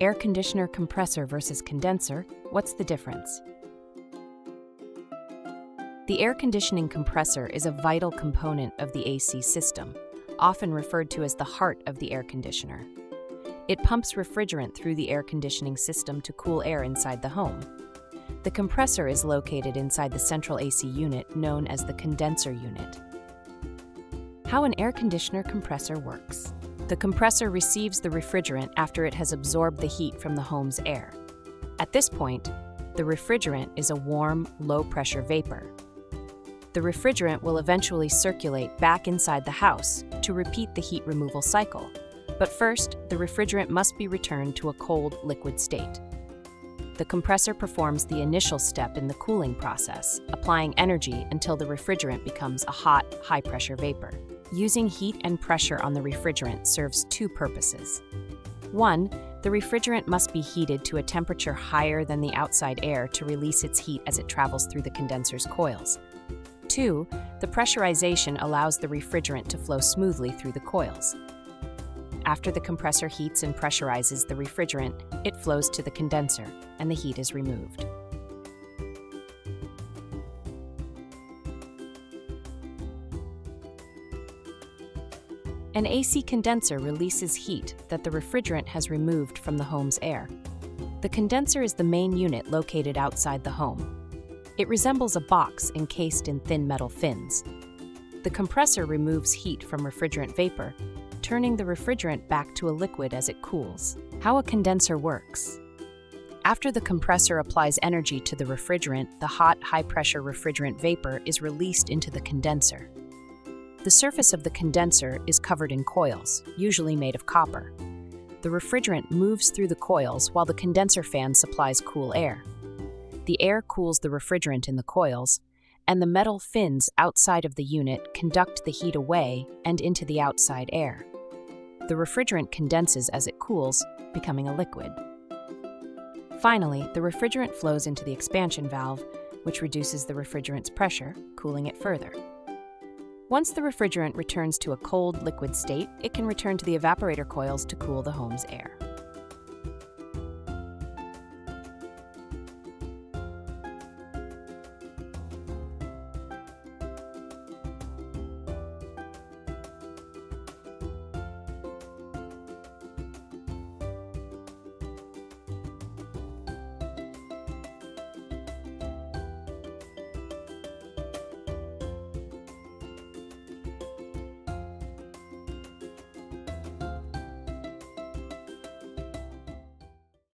Air conditioner compressor versus condenser, what's the difference? The air conditioning compressor is a vital component of the AC system, often referred to as the heart of the air conditioner. It pumps refrigerant through the air conditioning system to cool air inside the home. The compressor is located inside the central AC unit known as the condenser unit. How an air conditioner compressor works. The compressor receives the refrigerant after it has absorbed the heat from the home's air. At this point, the refrigerant is a warm, low-pressure vapor. The refrigerant will eventually circulate back inside the house to repeat the heat removal cycle. But first, the refrigerant must be returned to a cold, liquid state. The compressor performs the initial step in the cooling process, applying energy until the refrigerant becomes a hot, high-pressure vapor. Using heat and pressure on the refrigerant serves two purposes. One, the refrigerant must be heated to a temperature higher than the outside air to release its heat as it travels through the condenser's coils. Two, the pressurization allows the refrigerant to flow smoothly through the coils. After the compressor heats and pressurizes the refrigerant, it flows to the condenser, and the heat is removed. An AC condenser releases heat that the refrigerant has removed from the home's air. The condenser is the main unit located outside the home. It resembles a box encased in thin metal fins. The compressor removes heat from refrigerant vapor, turning the refrigerant back to a liquid as it cools. How a condenser works. After the compressor applies energy to the refrigerant, the hot, high-pressure refrigerant vapor is released into the condenser. The surface of the condenser is covered in coils, usually made of copper. The refrigerant moves through the coils while the condenser fan supplies cool air. The air cools the refrigerant in the coils, and the metal fins outside of the unit conduct the heat away and into the outside air. The refrigerant condenses as it cools, becoming a liquid. Finally, the refrigerant flows into the expansion valve, which reduces the refrigerant's pressure, cooling it further. Once the refrigerant returns to a cold, liquid state, it can return to the evaporator coils to cool the home's air.